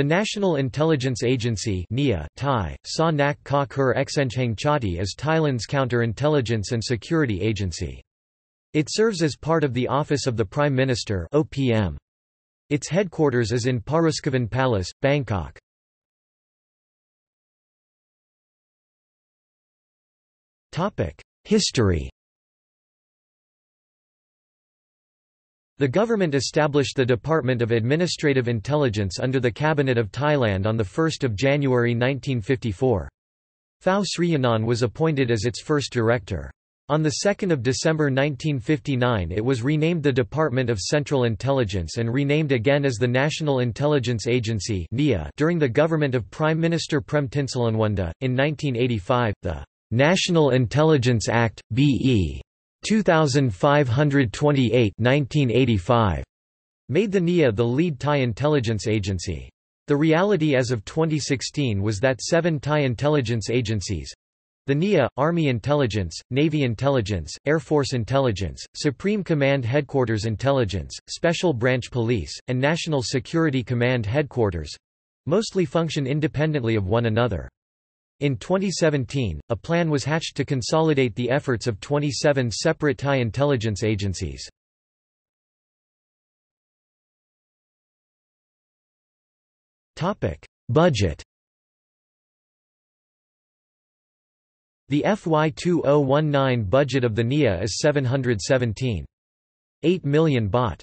The National Intelligence Agency NIA, Thai, Sa Nak Ka Kur Chati is Thailand's counter-intelligence and security agency. It serves as part of the Office of the Prime Minister OPM. Its headquarters is in Paruskavan Palace, Bangkok. History The government established the Department of Administrative Intelligence under the Cabinet of Thailand on 1 January 1954. Phao Sriyanond was appointed as its first director. On 2 December 1959 it was renamed the Department of Central Intelligence and renamed again as the National Intelligence Agency during the government of Prime Minister Prem Tinsulanonda. In 1985, the National Intelligence Act, B.E. 2528 1985 made the NIA the lead Thai intelligence agency. The reality as of 2016 was that seven Thai intelligence agencies the NIA, Army Intelligence, Navy Intelligence, Air Force Intelligence, Supreme Command Headquarters Intelligence, Special Branch Police, and National Security Command Headquarters mostly function independently of one another. In 2017, a plan was hatched to consolidate the efforts of 27 separate Thai intelligence agencies. Budget The FY 2019 budget of the NIA is 717.8 million baht.